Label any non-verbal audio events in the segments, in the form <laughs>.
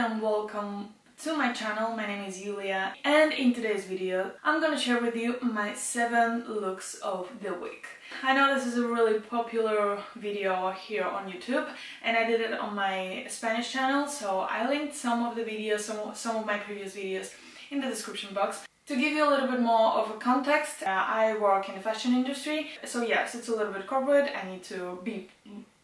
and welcome to my channel. My name is Yulia and in today's video I'm gonna share with you my 7 looks of the week. I know this is a really popular video here on YouTube and I did it on my Spanish channel so I linked some of the videos, some, some of my previous videos in the description box. To give you a little bit more of a context, uh, I work in the fashion industry, so yes, it's a little bit corporate, I need to be,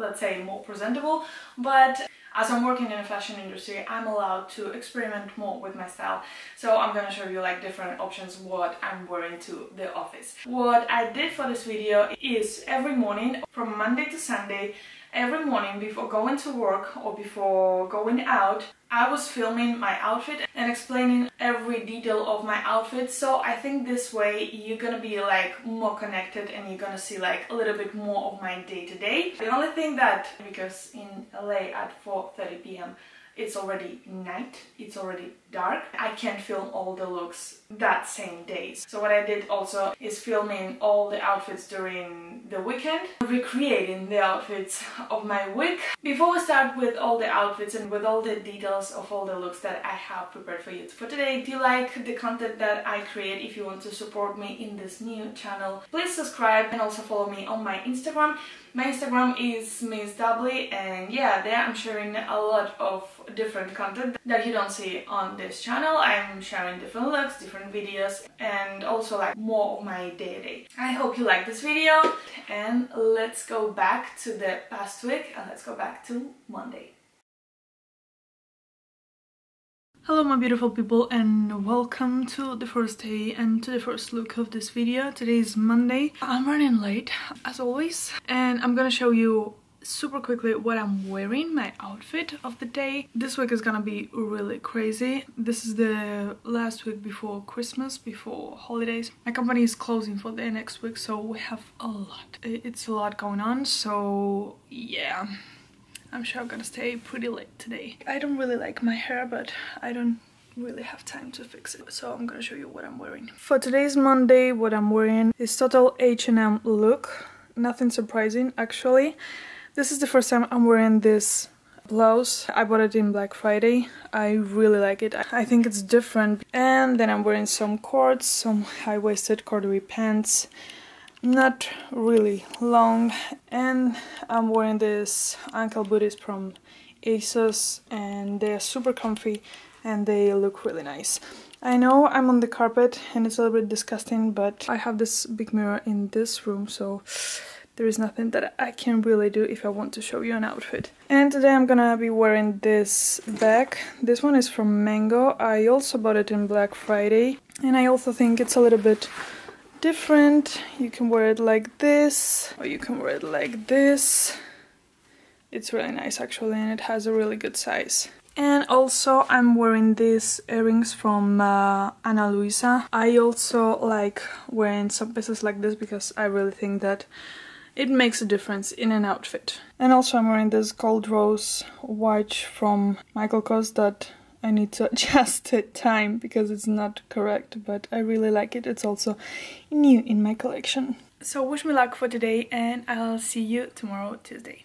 let's say, more presentable, but as I'm working in the fashion industry, I'm allowed to experiment more with my style. So I'm gonna show you like different options what I'm wearing to the office. What I did for this video is every morning from Monday to Sunday every morning before going to work or before going out I was filming my outfit and explaining every detail of my outfit so I think this way you're gonna be like more connected and you're gonna see like a little bit more of my day-to-day. -day. The only thing that, because in LA at 4.30 p.m it's already night, it's already dark. I can't film all the looks that same days. So what I did also is filming all the outfits during the weekend, recreating the outfits of my week. Before we start with all the outfits and with all the details of all the looks that I have prepared for you for today, if you like the content that I create, if you want to support me in this new channel, please subscribe and also follow me on my Instagram. My Instagram is Miss Doubly and yeah, there I'm sharing a lot of different content that you don't see on this channel. I'm sharing different looks, different videos and also like more of my day-to-day. -day. I hope you like this video and let's go back to the past week and let's go back to Monday. Hello my beautiful people and welcome to the first day and to the first look of this video. Today is Monday. I'm running late as always and I'm gonna show you super quickly what I'm wearing, my outfit of the day. This week is gonna be really crazy. This is the last week before Christmas, before holidays. My company is closing for the next week so we have a lot. It's a lot going on so yeah. I'm sure I'm gonna stay pretty late today. I don't really like my hair, but I don't really have time to fix it so I'm gonna show you what I'm wearing. For today's Monday what I'm wearing is total H&M look nothing surprising actually this is the first time I'm wearing this blouse. I bought it in Black Friday. I really like it. I think it's different. And then I'm wearing some cords some high-waisted corduroy pants. Not really long. And I'm wearing this ankle booties from ASOS and they're super comfy and they look really nice. I know I'm on the carpet and it's a little bit disgusting but I have this big mirror in this room so there is nothing that I can really do if I want to show you an outfit. And today I'm gonna be wearing this bag. This one is from Mango. I also bought it in Black Friday and I also think it's a little bit different. You can wear it like this, or you can wear it like this. It's really nice actually, and it has a really good size. And also I'm wearing these earrings from uh, Ana Luisa. I also like wearing some pieces like this because I really think that it makes a difference in an outfit. And also I'm wearing this gold rose watch from Michael Kors that I need to <laughs> adjust the time because it's not correct, but I really like it. It's also new in my collection. So wish me luck for today and I'll see you tomorrow, Tuesday.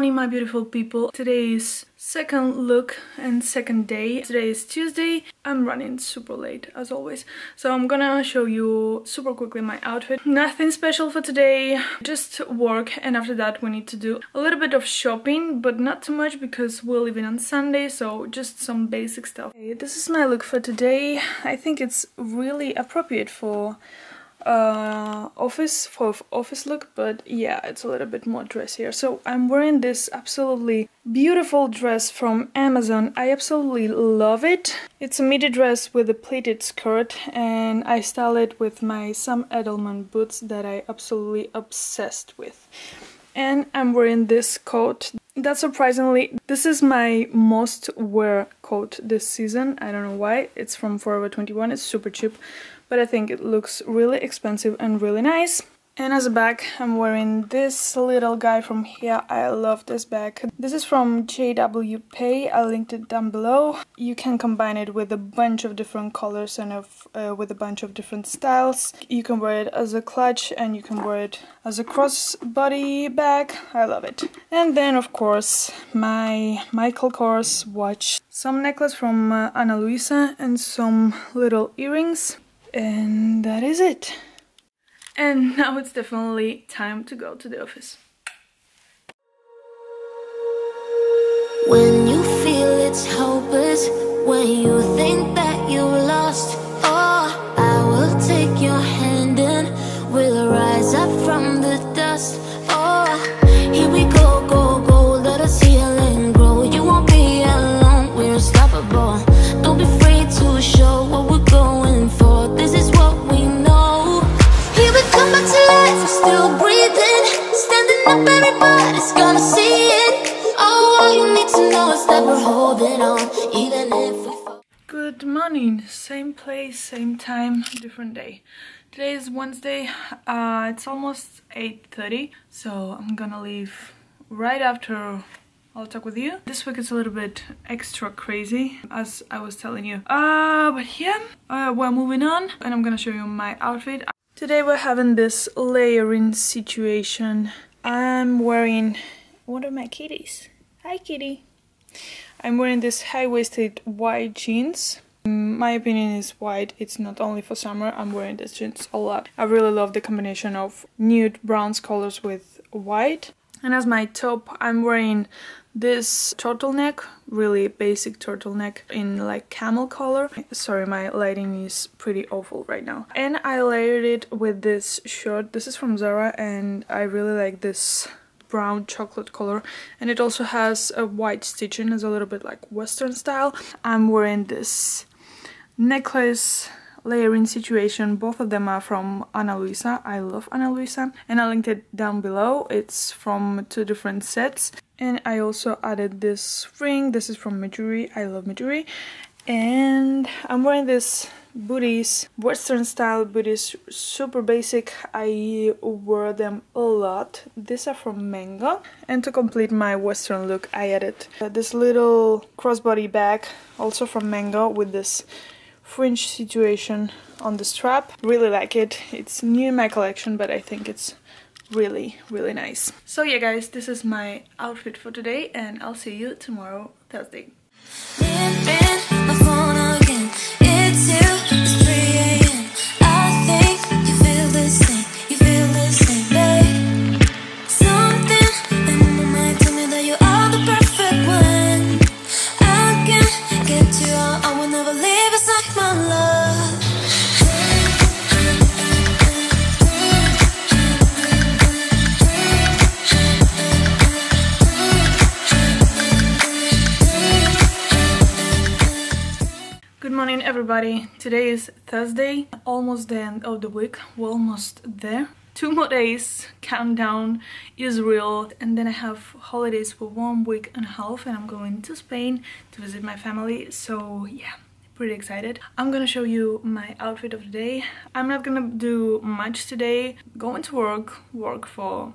Morning my beautiful people. Today is second look and second day. Today is tuesday. I'm running super late as always. So i'm gonna show you super quickly my outfit. Nothing special for today. Just work and after that we need to do a little bit of shopping but not too much because we're leaving on sunday so just some basic stuff. Okay, this is my look for today. I think it's really appropriate for uh, office for office look but yeah it's a little bit more dressier so I'm wearing this absolutely beautiful dress from Amazon. I absolutely love it. It's a midi dress with a pleated skirt and I style it with my Sam Edelman boots that I absolutely obsessed with. And I'm wearing this coat. That surprisingly this is my most wear coat this season. I don't know why. It's from Forever 21 it's super cheap. But I think it looks really expensive and really nice. And as a bag, I'm wearing this little guy from here. I love this bag. This is from JW PEI. I linked it down below. You can combine it with a bunch of different colors and of, uh, with a bunch of different styles. You can wear it as a clutch and you can wear it as a crossbody bag. I love it. And then, of course, my Michael Kors watch. Some necklace from uh, Ana Luisa and some little earrings. And that is it. And <laughs> now it's definitely time to go to the office. When you feel it's hopeless, when you think that you lost, same place, same time, different day. Today is Wednesday, uh, it's almost 8.30, so I'm gonna leave right after I'll talk with you. This week is a little bit extra crazy, as I was telling you. Uh, but yeah, uh, we're moving on, and I'm gonna show you my outfit. Today we're having this layering situation. I'm wearing one of my kitties. Hi kitty. I'm wearing this high-waisted white jeans. My opinion is white, it's not only for summer, I'm wearing these jeans a lot. I really love the combination of nude browns colors with white. And as my top, I'm wearing this turtleneck, really basic turtleneck in like camel color. Sorry, my lighting is pretty awful right now. And I layered it with this shirt. This is from Zara and I really like this brown chocolate color and it also has a white stitching it's a little bit like western style i'm wearing this necklace layering situation. Both of them are from ana luisa. I love ana luisa. And i linked it down below. It's from two different sets. And i also added this ring. This is from Mejuri. i love Mejuri. and i'm wearing this booties western style booties super basic. I wear them a lot. These are from mango. And to complete my western look i added uh, this little crossbody bag also from mango with this fringe situation on the strap. Really like it. It's new in my collection but i think it's really really nice. So yeah guys this is my outfit for today and i'll see you tomorrow thursday everybody. Today is Thursday, almost the end of the week. We're almost there. Two more days, countdown is real and then I have holidays for one week and a half and I'm going to Spain to visit my family so yeah pretty excited. I'm gonna show you my outfit of the day. I'm not gonna do much today. Going to work, work for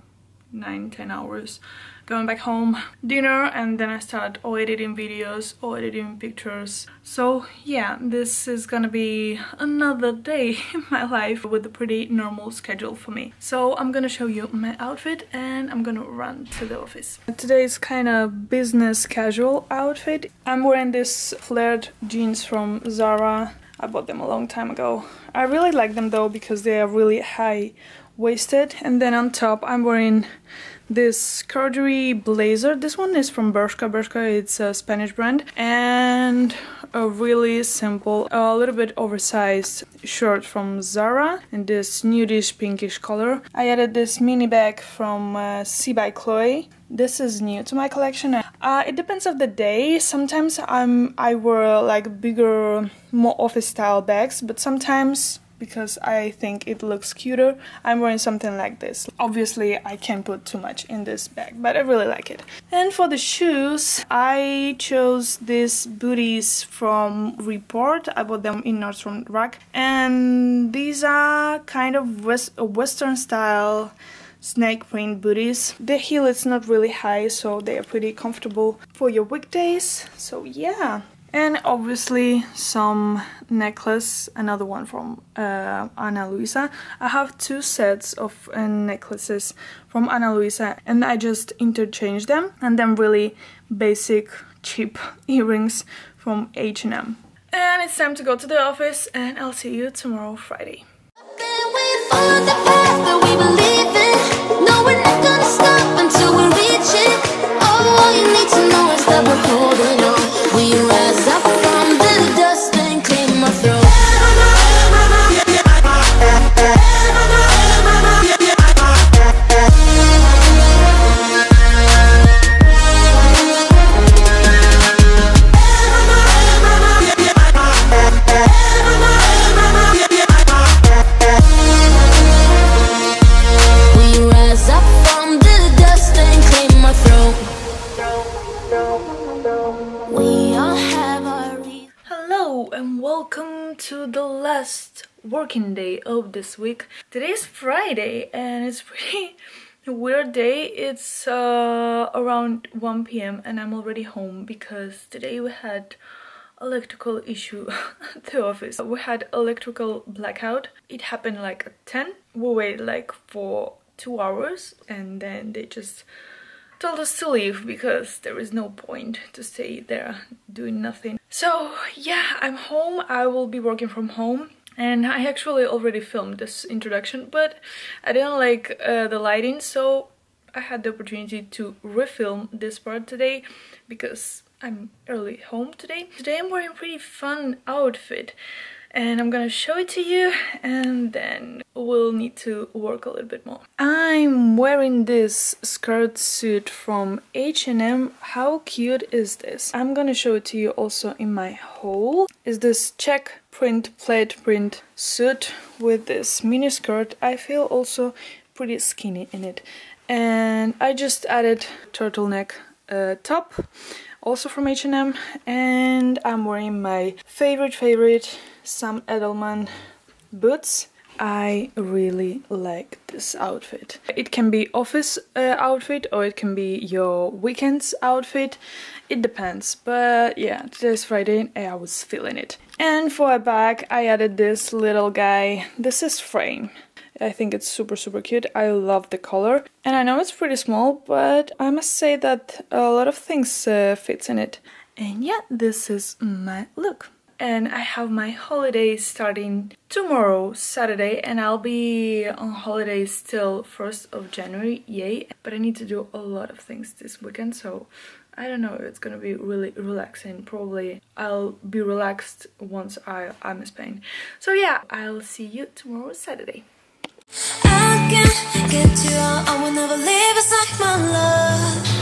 9-10 hours going back home dinner and then I start or editing videos or editing pictures. So yeah this is gonna be another day <laughs> in my life with a pretty normal schedule for me. So I'm gonna show you my outfit and I'm gonna run to the office. Today's kind of business casual outfit. I'm wearing this flared jeans from Zara. I bought them a long time ago. I really like them though because they are really high waisted and then on top I'm wearing this corduroy blazer. This one is from Bershka. Bershka it's a Spanish brand and a really simple, a little bit oversized shirt from Zara in this nudish pinkish color. I added this mini bag from uh, See by Chloé. This is new to my collection. Uh, it depends of the day. Sometimes I'm I wear like bigger, more office style bags, but sometimes because I think it looks cuter. I'm wearing something like this. Obviously, I can't put too much in this bag, but I really like it. And for the shoes, I chose these booties from Report. I bought them in Nordstrom Rack. And these are kind of west western style snake print booties. The heel is not really high, so they are pretty comfortable for your weekdays. So yeah and obviously some necklace another one from uh, Ana Luisa. I have two sets of uh, necklaces from Ana Luisa and I just interchange them and then really basic cheap <laughs> earrings from H&M and it's time to go to the office and I'll see you tomorrow Friday We rise up from the dust working day of this week. Today is Friday and it's <laughs> pretty weird day. It's uh, around 1 p.m. and I'm already home because today we had electrical issue <laughs> at the office. We had electrical blackout. It happened like at 10. We waited like for two hours and then they just told us to leave because there is no point to stay there doing nothing. So yeah, I'm home. I will be working from home. And I actually already filmed this introduction, but I didn't like uh, the lighting, so I had the opportunity to refilm this part today because I'm early home today. Today I'm wearing a pretty fun outfit and I'm gonna show it to you and then we'll need to work a little bit more. I'm wearing this skirt suit from H&M. How cute is this? I'm gonna show it to you also in my haul. Is this check print plaid print suit with this mini skirt. I feel also pretty skinny in it. And I just added turtleneck uh, top also from H&M and I'm wearing my favorite favorite Sam Edelman boots. I really like this outfit. It can be office uh, outfit or it can be your weekends outfit. It depends, but yeah, today's Friday and I was feeling it. And for a bag, I added this little guy. This is Frame. I think it's super super cute. I love the color. And I know it's pretty small, but I must say that a lot of things uh, fits in it. And yeah, this is my look. And I have my holidays starting tomorrow, Saturday, and I'll be on holidays till 1st of January, yay. But I need to do a lot of things this weekend, so I don't know if it's gonna be really relaxing. Probably I'll be relaxed once I, I'm in Spain. So yeah, I'll see you tomorrow, Saturday. I can't get you out. I will never leave my love.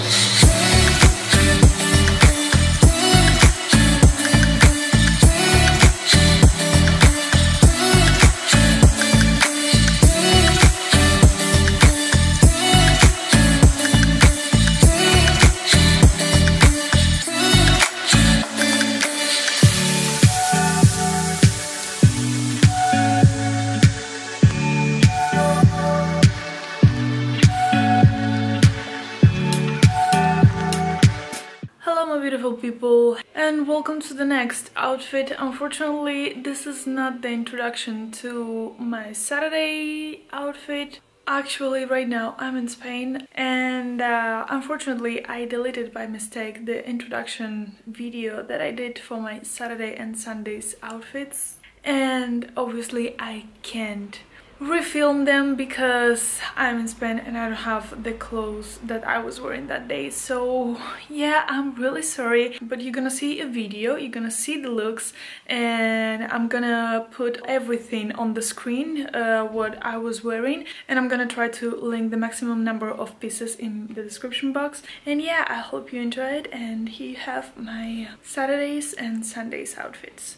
Welcome to the next outfit. Unfortunately this is not the introduction to my Saturday outfit. Actually right now I'm in Spain and uh, unfortunately I deleted by mistake the introduction video that I did for my Saturday and Sundays outfits and obviously I can't refilm them because I'm in Spain and I don't have the clothes that I was wearing that day. So yeah I'm really sorry but you're gonna see a video you're gonna see the looks and I'm gonna put everything on the screen uh, what I was wearing and I'm gonna try to link the maximum number of pieces in the description box. And yeah I hope you enjoyed and here you have my Saturdays and Sundays outfits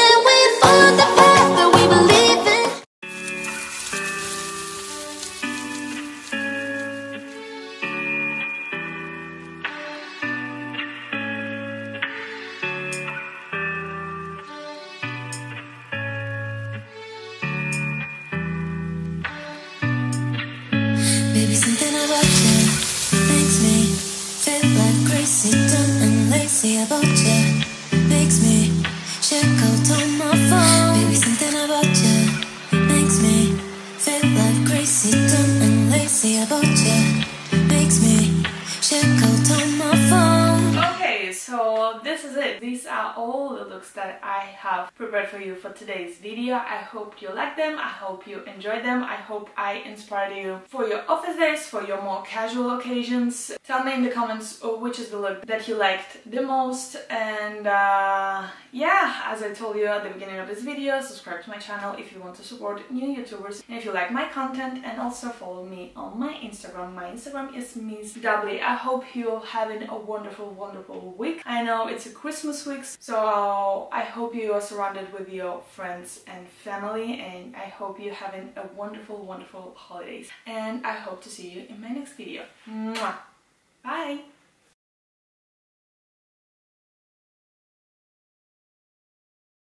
like looks that I have prepared for you for today's video. I hope you like them. I hope you enjoy them. I hope I inspired you for your office days, for your more casual occasions. Tell me in the comments uh, which is the look that you liked the most. And uh, yeah, as I told you at the beginning of this video, subscribe to my channel if you want to support new YouTubers and if you like my content and also follow me on my Instagram. My Instagram is Miss. I hope you're having a wonderful, wonderful week. I know it's a Christmas week, I hope you are surrounded with your friends and family and I hope you're having a wonderful, wonderful holidays. And I hope to see you in my next video. Mwah. Bye!